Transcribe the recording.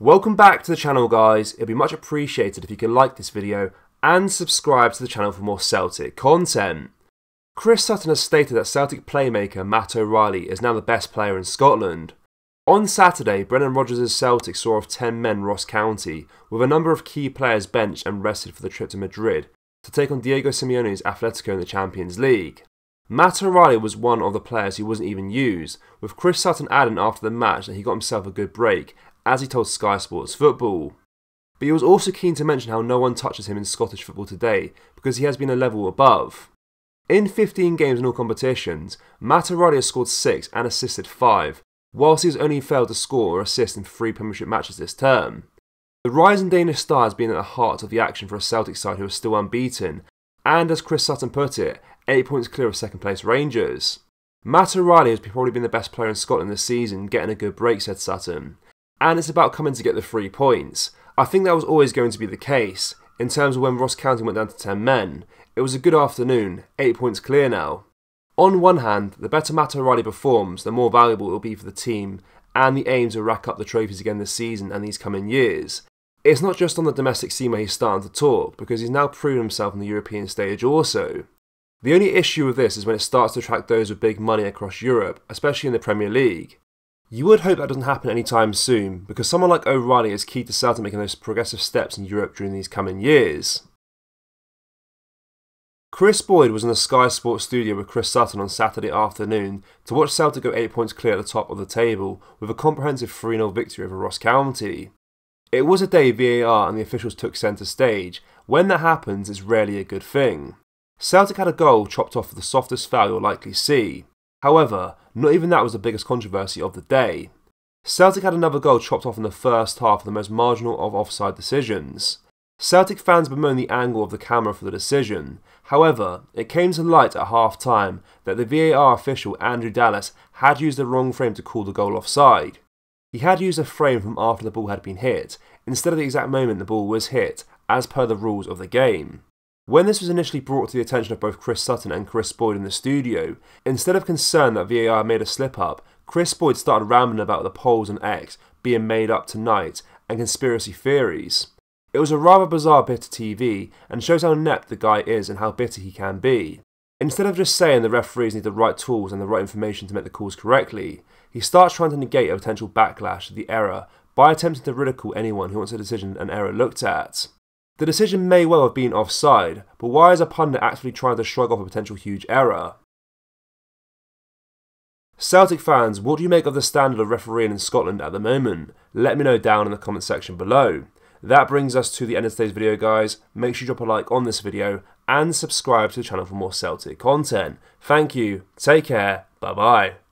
Welcome back to the channel guys, it'd be much appreciated if you could like this video and subscribe to the channel for more Celtic content. Chris Sutton has stated that Celtic playmaker Matt O'Riley is now the best player in Scotland. On Saturday, Brendan Rodgers' Celtic saw off 10 men Ross County, with a number of key players benched and rested for the trip to Madrid to take on Diego Simeone's Atletico in the Champions League. Matt O'Riley was one of the players who wasn't even used, with Chris Sutton adding after the match that he got himself a good break, as he told Sky Sports Football. But he was also keen to mention how no one touches him in Scottish football today, because he has been a level above. In 15 games in all competitions, has scored 6 and assisted 5, whilst he has only failed to score or assist in 3 Premiership matches this term. The rising Danish star has been at the heart of the action for a Celtic side who are still unbeaten, and as Chris Sutton put it, 8 points clear of second place Rangers. Matt O'Riley has probably been the best player in Scotland this season, getting a good break, said Sutton. And it's about coming to get the three points. I think that was always going to be the case. In terms of when Ross County went down to 10 men, it was a good afternoon, 8 points clear now. On one hand, the better Matt O'Riley performs, the more valuable it will be for the team, and the aim to rack up the trophies again this season and these coming years. It's not just on the domestic scene where he's starting to talk, because he's now proven himself on the European stage also. The only issue with this is when it starts to attract those with big money across Europe, especially in the Premier League. You would hope that doesn't happen anytime soon, because someone like O'Riley is key to Celtic making those progressive steps in Europe during these coming years. Kris Boyd was in the Sky Sports studio with Chris Sutton on Saturday afternoon to watch Celtic go 8 points clear at the top of the table with a comprehensive 3 0 victory over Ross County. It was a day VAR and the officials took centre stage. When that happens, it's rarely a good thing. Celtic had a goal chopped off for the softest foul you'll likely see. However, not even that was the biggest controversy of the day. Celtic had another goal chopped off in the first half of the most marginal of offside decisions. Celtic fans bemoaned the angle of the camera for the decision. However, it came to light at half time that the VAR official Andrew Dallas had used the wrong frame to call the goal offside. He had used a frame from after the ball had been hit, instead of the exact moment the ball was hit, as per the rules of the game. When this was initially brought to the attention of both Chris Sutton and Kris Boyd in the studio, instead of concern that VAR made a slip up, Kris Boyd started rambling about the polls and X being made up tonight and conspiracy theories. It was a rather bizarre bit of TV and shows how inept the guy is and how bitter he can be. Instead of just saying the referees need the right tools and the right information to make the calls correctly, he starts trying to negate a potential backlash to the error by attempting to ridicule anyone who wants a decision an error looked at. The decision may well have been offside, but why is a pundit actually trying to shrug off a potential huge error? Celtic fans, what do you make of the standard of refereeing in Scotland at the moment? Let me know down in the comment section below. That brings us to the end of today's video guys. Make sure you drop a like on this video and subscribe to the channel for more Celtic content. Thank you, take care, bye bye.